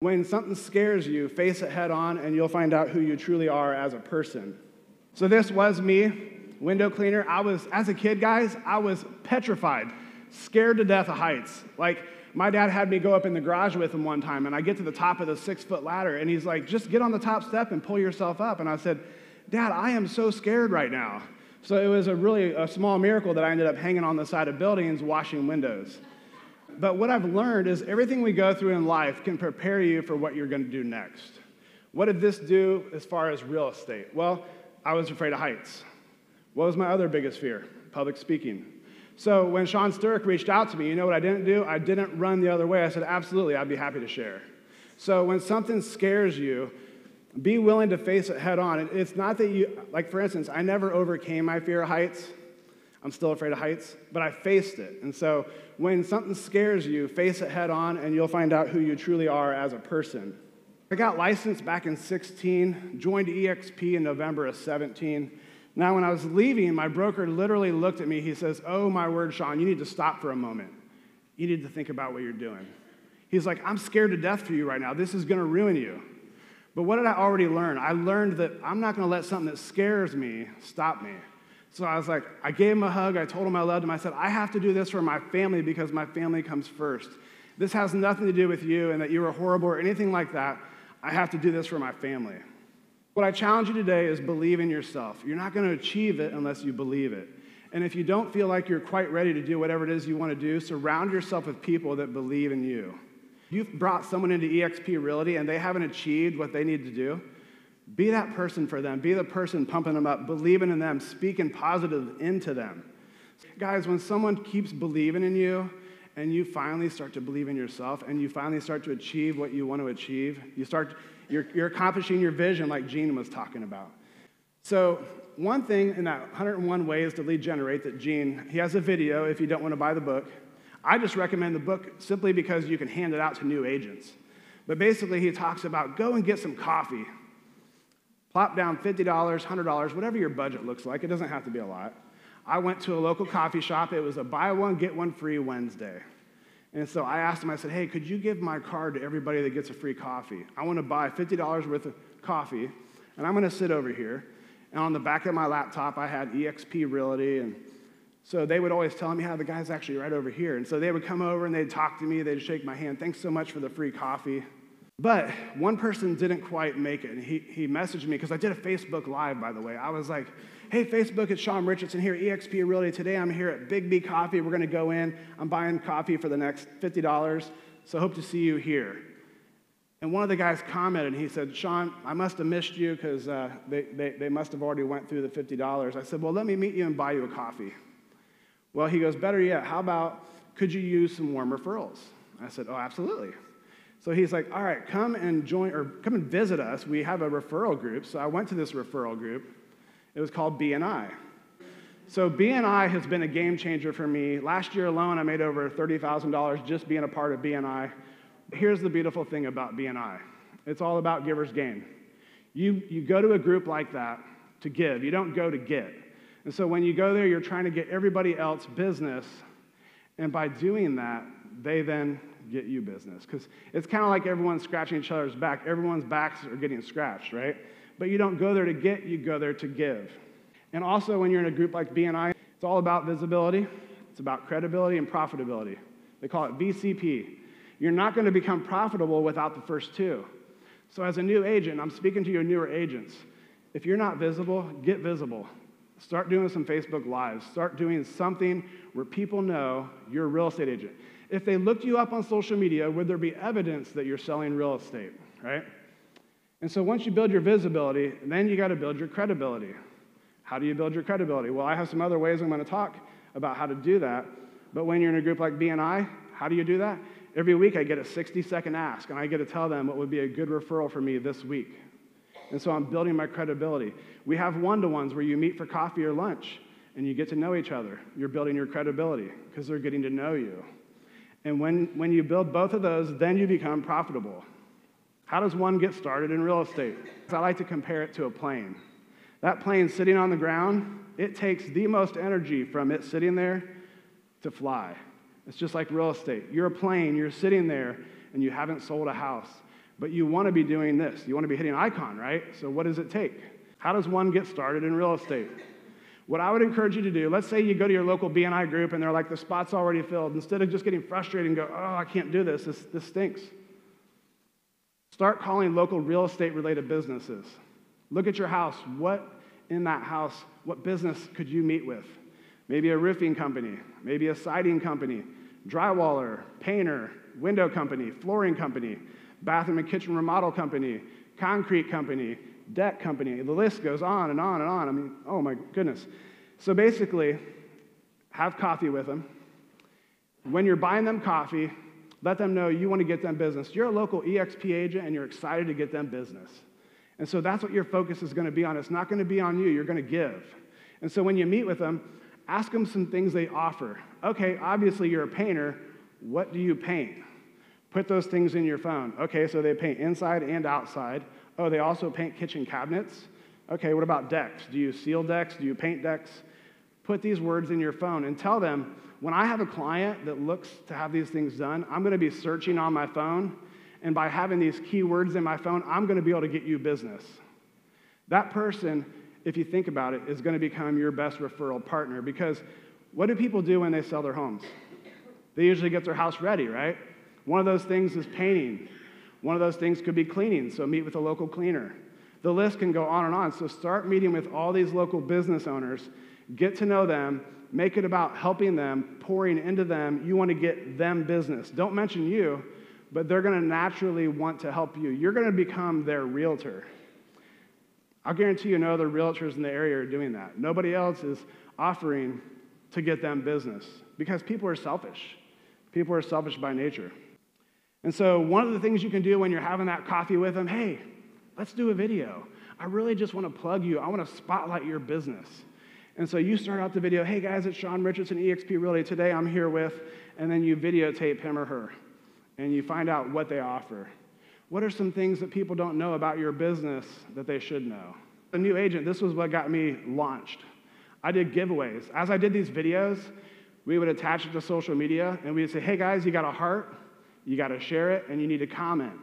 When something scares you, face it head on, and you'll find out who you truly are as a person. So, this was me, window cleaner. I was, as a kid, guys, I was petrified, scared to death of heights. Like, my dad had me go up in the garage with him one time, and I get to the top of the six foot ladder, and he's like, just get on the top step and pull yourself up. And I said, Dad, I am so scared right now. So it was a really a small miracle that I ended up hanging on the side of buildings washing windows. But what I've learned is everything we go through in life can prepare you for what you're going to do next. What did this do as far as real estate? Well, I was afraid of heights. What was my other biggest fear? Public speaking. So when Sean Sturrock reached out to me, you know what I didn't do? I didn't run the other way. I said, absolutely, I'd be happy to share. So when something scares you, be willing to face it head on. It's not that you, like for instance, I never overcame my fear of heights. I'm still afraid of heights, but I faced it. And so when something scares you, face it head on and you'll find out who you truly are as a person. I got licensed back in 16, joined EXP in November of 17. Now, when I was leaving, my broker literally looked at me. He says, Oh, my word, Shaun, you need to stop for a moment. You need to think about what you're doing. He's like, I'm scared to death for you right now. This is going to ruin you. But what did I already learn? I learned that I'm not going to let something that scares me stop me. So I was like, I gave him a hug. I told him I loved him. I said, I have to do this for my family because my family comes first. This has nothing to do with you and that you were horrible or anything like that. I have to do this for my family. What I challenge you today is believe in yourself. You're not going to achieve it unless you believe it. And if you don't feel like you're quite ready to do whatever it is you want to do, surround yourself with people that believe in you. You've brought someone into eXp Realty and they haven't achieved what they need to do. Be that person for them. Be the person pumping them up, believing in them, speaking positive into them. Guys, when someone keeps believing in you and you finally start to believe in yourself and you finally start to achieve what you want to achieve, you start you're, you're accomplishing your vision, like Gene was talking about. So, one thing in that 101 ways to lead generate that Gene, he has a video if you don't want to buy the book. I just recommend the book simply because you can hand it out to new agents. But basically, he talks about go and get some coffee. Plop down $50, $100, whatever your budget looks like. It doesn't have to be a lot. I went to a local coffee shop. It was a buy one, get one free Wednesday. And so I asked him, I said, hey, could you give my card to everybody that gets a free coffee? I want to buy $50 worth of coffee, and I'm going to sit over here. And on the back of my laptop, I had eXp Realty. And so they would always tell me, yeah, the guy's actually right over here. And so they would come over and they'd talk to me, they'd shake my hand. Thanks so much for the free coffee. But one person didn't quite make it. And he, he messaged me, because I did a Facebook Live, by the way. I was like, Hey, Facebook, it's Shaun Richardson here, eXp Realty. Today I'm here at Big B Coffee. We're going to go in. I'm buying coffee for the next $50, so hope to see you here. And one of the guys commented, he said, Shaun, I must have missed you because uh, they, they, they must have already went through the $50. I said, well, let me meet you and buy you a coffee. Well, he goes, better yet, how about could you use some warm referrals? I said, oh, absolutely. So he's like, all right, come and join, or come and visit us. We have a referral group. So I went to this referral group. It was called BNI. So BNI has been a game changer for me. Last year alone, I made over $30,000 just being a part of BNI. Here's the beautiful thing about BNI. It's all about giver's gain. You, you go to a group like that to give. You don't go to get. And so when you go there, you're trying to get everybody else business. And by doing that, they then get you business. Because it's kind of like everyone's scratching each other's back. Everyone's backs are getting scratched, right? but you don't go there to get, you go there to give. And also, when you're in a group like BNI, it's all about visibility, it's about credibility and profitability. They call it VCP. You're not going to become profitable without the first two. So, as a new agent, I'm speaking to your newer agents. If you're not visible, get visible. Start doing some Facebook Lives. Start doing something where people know you're a real estate agent. If they looked you up on social media, would there be evidence that you're selling real estate, right? And so once you build your visibility, then you got to build your credibility. How do you build your credibility? Well, I have some other ways I'm going to talk about how to do that. But when you're in a group like BNI, how do you do that? Every week I get a 60 second ask, and I get to tell them what would be a good referral for me this week. And so I'm building my credibility. We have one to ones where you meet for coffee or lunch and you get to know each other. You're building your credibility because they're getting to know you. And when, when you build both of those, then you become profitable. How does one get started in real estate? I like to compare it to a plane. That plane sitting on the ground, it takes the most energy from it sitting there to fly. It's just like real estate. You're a plane, you're sitting there, and you haven't sold a house. But you want to be doing this. You want to be hitting icon, right? So, what does it take? How does one get started in real estate? What I would encourage you to do, let's say you go to your local BNI group and they're like, the spot's already filled. Instead of just getting frustrated and go, oh, I can't do this, this, this stinks. Start calling local real estate related businesses. Look at your house. What in that house, what business could you meet with? Maybe a roofing company, maybe a siding company, drywaller, painter, window company, flooring company, bathroom and kitchen remodel company, concrete company, deck company. The list goes on and on and on. I mean, oh my goodness. So basically, have coffee with them. When you're buying them coffee, let them know you want to get them business. You're a local EXP agent and you're excited to get them business. And so that's what your focus is going to be on. It's not going to be on you, you're going to give. And so when you meet with them, ask them some things they offer. Okay, obviously you're a painter. What do you paint? Put those things in your phone. Okay, so they paint inside and outside. Oh, they also paint kitchen cabinets. Okay, what about decks? Do you seal decks? Do you paint decks? Put these words in your phone and tell them when I have a client that looks to have these things done, I'm going to be searching on my phone. And by having these keywords in my phone, I'm going to be able to get you business. That person, if you think about it, is going to become your best referral partner because what do people do when they sell their homes? They usually get their house ready, right? One of those things is painting. One of those things could be cleaning, so meet with a local cleaner. The list can go on and on. So start meeting with all these local business owners, get to know them, make it about helping them, pouring into them. You want to get them business. Don't mention you, but they're going to naturally want to help you. You're going to become their realtor. I'll guarantee you no other realtors in the area are doing that. Nobody else is offering to get them business because people are selfish. People are selfish by nature. And so, one of the things you can do when you're having that coffee with them, hey, let's do a video. I really just want to plug you. I want to spotlight your business. And so you start out the video, hey guys, it's Shaun Richardson, EXP Realty. Today I'm here with, and then you videotape him or her, and you find out what they offer. What are some things that people don't know about your business that they should know? A new agent, this was what got me launched. I did giveaways. As I did these videos, we would attach it to social media and we'd say, hey guys, you got a heart? You got to share it, and you need to comment.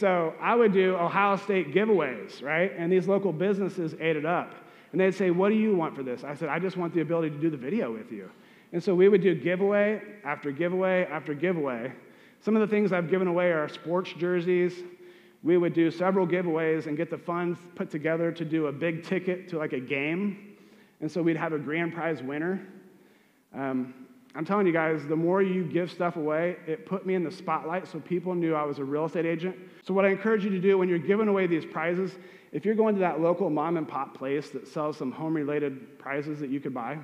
So I would do Ohio State giveaways, right? And these local businesses ate it up. And they'd say, What do you want for this? I said, I just want the ability to do the video with you. And so we would do giveaway after giveaway after giveaway. Some of the things I've given away are sports jerseys. We would do several giveaways and get the funds put together to do a big ticket to like a game. And so we'd have a grand prize winner. Um, I'm telling you guys, the more you give stuff away, it put me in the spotlight so people knew I was a real estate agent. So, what I encourage you to do when you're giving away these prizes, if you're going to that local mom and pop place that sells some home related prizes that you could buy,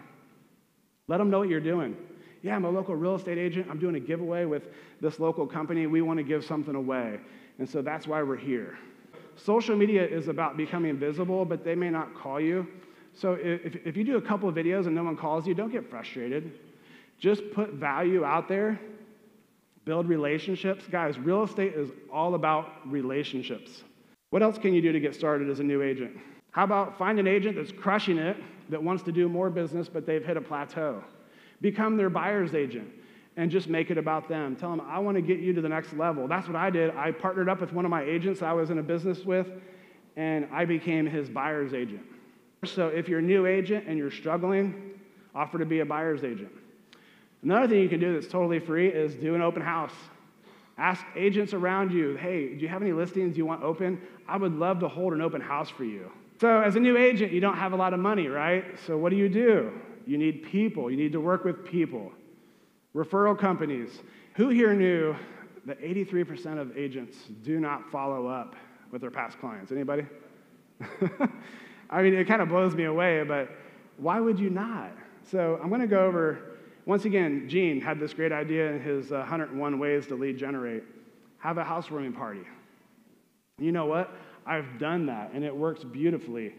let them know what you're doing. Yeah, I'm a local real estate agent. I'm doing a giveaway with this local company. We want to give something away. And so that's why we're here. Social media is about becoming visible, but they may not call you. So if, if you do a couple of videos and no one calls you, don't get frustrated. Just put value out there, build relationships. Guys, real estate is all about relationships. What else can you do to get started as a new agent? How about find an agent that's crushing it, that wants to do more business, but they've hit a plateau? Become their buyer's agent and just make it about them. Tell them, I want to get you to the next level. That's what I did. I partnered up with one of my agents I was in a business with, and I became his buyer's agent. So if you're a new agent and you're struggling, offer to be a buyer's agent. Another thing you can do that's totally free is do an open house. Ask agents around you, hey, do you have any listings you want open? I would love to hold an open house for you. So, as a new agent, you don't have a lot of money, right? So, what do you do? You need people, you need to work with people. Referral companies. Who here knew that 83% of agents do not follow up with their past clients? Anybody? I mean, it kind of blows me away, but why would you not? So, I'm going to go over once again, Gene had this great idea in his uh, 101 ways to lead generate. Have a housewarming party. You know what? I've done that, and it works beautifully.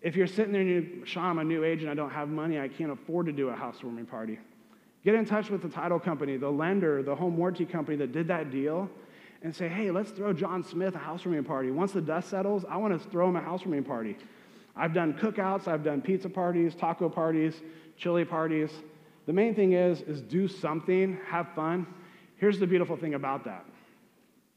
If you're sitting there and you, Shaun, I'm a new agent, I don't have money, I can't afford to do a housewarming party. Get in touch with the title company, the lender, the home warranty company that did that deal, and say, hey, let's throw John Smith a housewarming party. Once the dust settles, I want to throw him a housewarming party. I've done cookouts, I've done pizza parties, taco parties, chili parties. The main thing is, is do something, have fun. Here's the beautiful thing about that.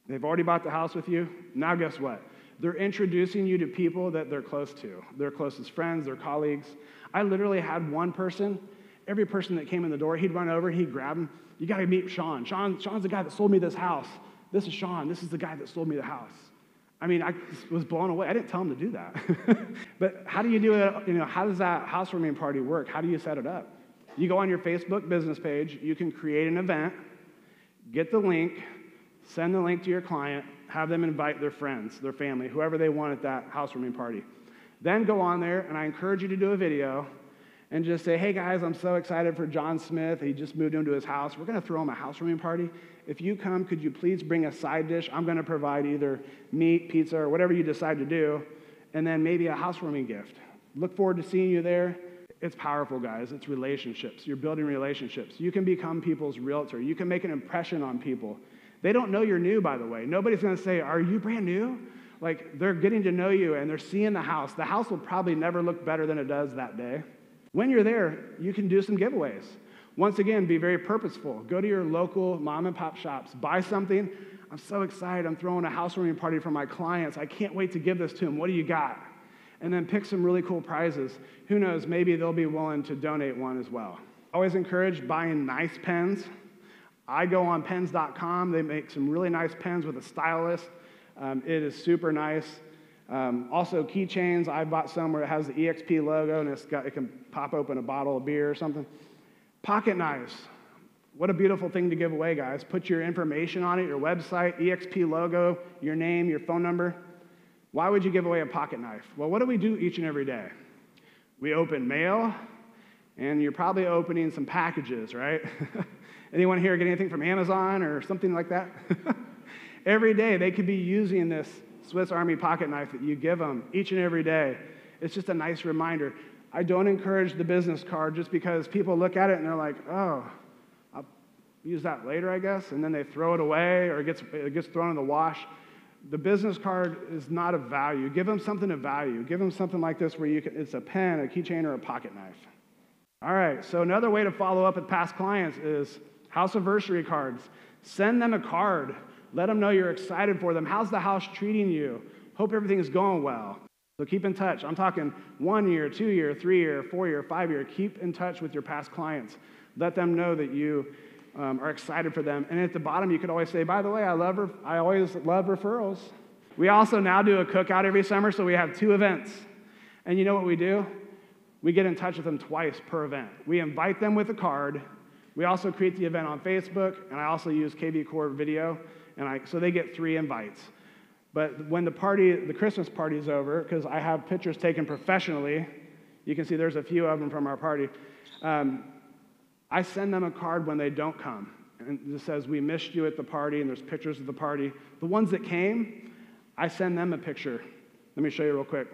They've already bought the house with you. Now, guess what? They're introducing you to people that they're close to, their closest friends, their colleagues. I literally had one person, every person that came in the door, he'd run over, he'd grab him. You got to meet Shaun. Shaun. Shaun's the guy that sold me this house. This is Shaun. This is the guy that sold me the house. I mean, I was blown away. I didn't tell him to do that. but how do you do it? You know, how does that housewarming party work? How do you set it up? You go on your Facebook business page, you can create an event, get the link, send the link to your client, have them invite their friends, their family, whoever they want at that housewarming party. Then go on there, and I encourage you to do a video and just say, hey guys, I'm so excited for John Smith. He just moved into his house. We're going to throw him a housewarming party. If you come, could you please bring a side dish? I'm going to provide either meat, pizza, or whatever you decide to do, and then maybe a housewarming gift. Look forward to seeing you there. It's powerful, guys. It's relationships. You're building relationships. You can become people's realtor. You can make an impression on people. They don't know you're new, by the way. Nobody's going to say, Are you brand new? Like, they're getting to know you and they're seeing the house. The house will probably never look better than it does that day. When you're there, you can do some giveaways. Once again, be very purposeful. Go to your local mom and pop shops, buy something. I'm so excited. I'm throwing a housewarming party for my clients. I can't wait to give this to them. What do you got? And then pick some really cool prizes. Who knows, maybe they'll be willing to donate one as well. Always encourage buying nice pens. I go on pens.com. They make some really nice pens with a stylus. Um, it is super nice. Um, also, keychains. I bought some where it has the EXP logo and it's got, it can pop open a bottle of beer or something. Pocket knives. What a beautiful thing to give away, guys. Put your information on it, your website, EXP logo, your name, your phone number. Why would you give away a pocket knife? Well, what do we do each and every day? We open mail, and you're probably opening some packages, right? Anyone here get anything from Amazon or something like that? every day they could be using this Swiss Army pocket knife that you give them each and every day. It's just a nice reminder. I don't encourage the business card just because people look at it and they're like, oh, I'll use that later, I guess, and then they throw it away or it gets, it gets thrown in the wash. The business card is not of value. Give them something of value. Give them something like this where you can, it's a pen, a keychain, or a pocket knife. All right, so another way to follow up with past clients is house anniversary cards. Send them a card. Let them know you're excited for them. How's the house treating you? Hope everything is going well. So keep in touch. I'm talking one year, two year, three year, four year, five year. Keep in touch with your past clients. Let them know that you um, are excited for them. And at the bottom, you could always say, by the way, I love, ref- I always love referrals. We also now do a cookout every summer, so we have two events. And you know what we do? We get in touch with them twice per event. We invite them with a card. We also create the event on Facebook, and I also use kvCORE Video, and I, so they get three invites. But when the party, the Christmas party is over, because I have pictures taken professionally, you can see there's a few of them from our party. Um, I send them a card when they don't come. And it says, We missed you at the party, and there's pictures of the party. The ones that came, I send them a picture. Let me show you real quick.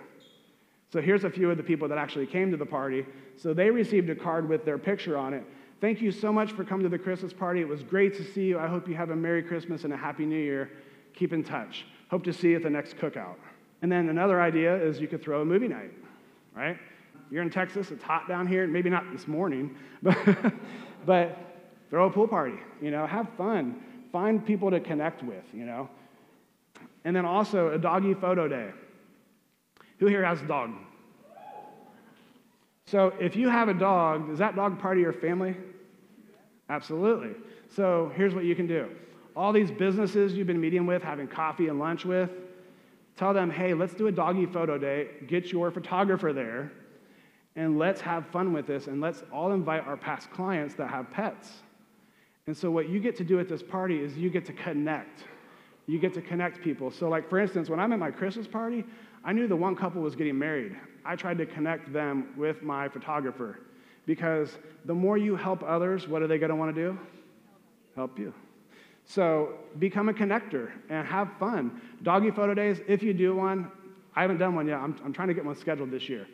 So here's a few of the people that actually came to the party. So they received a card with their picture on it. Thank you so much for coming to the Christmas party. It was great to see you. I hope you have a Merry Christmas and a Happy New Year. Keep in touch. Hope to see you at the next cookout. And then another idea is you could throw a movie night, right? You're in Texas, it's hot down here, maybe not this morning, but, but throw a pool party, you know, have fun. Find people to connect with, you know. And then also a doggy photo day. Who here has a dog? So if you have a dog, is that dog part of your family? Absolutely. So here's what you can do. All these businesses you've been meeting with, having coffee and lunch with, tell them, hey, let's do a doggy photo day. Get your photographer there and let's have fun with this and let's all invite our past clients that have pets. And so, what you get to do at this party is you get to connect. You get to connect people. So, like for instance, when I'm at my Christmas party, I knew the one couple was getting married. I tried to connect them with my photographer because the more you help others, what are they going to want to do? Help you. So, become a connector and have fun. Doggy photo days, if you do one, I haven't done one yet. I'm, I'm trying to get one scheduled this year.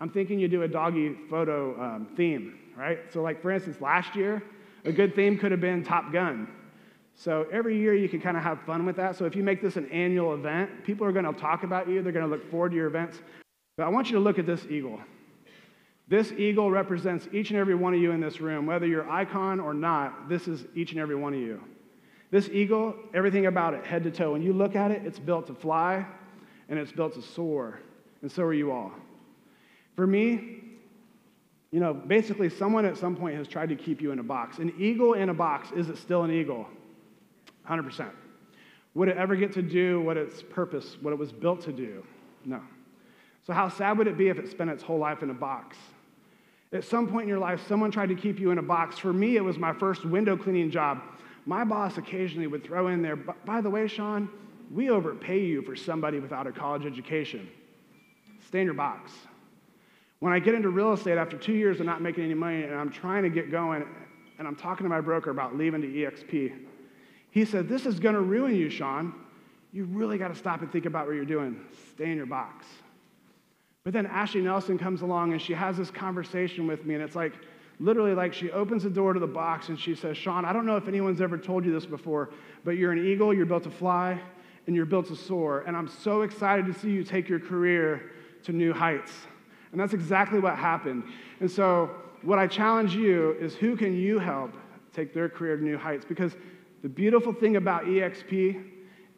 I'm thinking you do a doggy photo um, theme, right? So, like for instance, last year, a good theme could have been Top Gun. So every year you can kind of have fun with that. So if you make this an annual event, people are going to talk about you. They're going to look forward to your events. But I want you to look at this eagle. This eagle represents each and every one of you in this room. Whether you're icon or not, this is each and every one of you. This eagle, everything about it, head to toe, when you look at it, it's built to fly and it's built to soar. And so are you all. For me, you know, basically, someone at some point has tried to keep you in a box. An eagle in a box, is it still an eagle? 100%. Would it ever get to do what its purpose, what it was built to do? No. So, how sad would it be if it spent its whole life in a box? At some point in your life, someone tried to keep you in a box. For me, it was my first window cleaning job. My boss occasionally would throw in there, but by the way, Shaun, we overpay you for somebody without a college education. Stay in your box. When I get into real estate after two years of not making any money and I'm trying to get going, and I'm talking to my broker about leaving to EXP, he said, This is going to ruin you, Shaun. You really got to stop and think about what you're doing. Stay in your box. But then Ashley Nelson comes along and she has this conversation with me, and it's like literally like she opens the door to the box and she says, Shaun, I don't know if anyone's ever told you this before, but you're an eagle, you're built to fly, and you're built to soar. And I'm so excited to see you take your career to new heights. And that's exactly what happened. And so, what I challenge you is who can you help take their career to new heights? Because the beautiful thing about EXP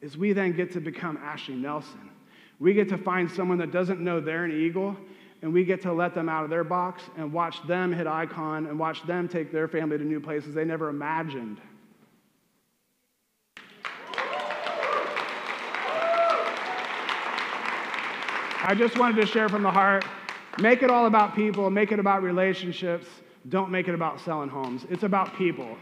is we then get to become Ashley Nelson. We get to find someone that doesn't know they're an eagle, and we get to let them out of their box and watch them hit icon and watch them take their family to new places they never imagined. I just wanted to share from the heart. Make it all about people, make it about relationships. Don't make it about selling homes. It's about people.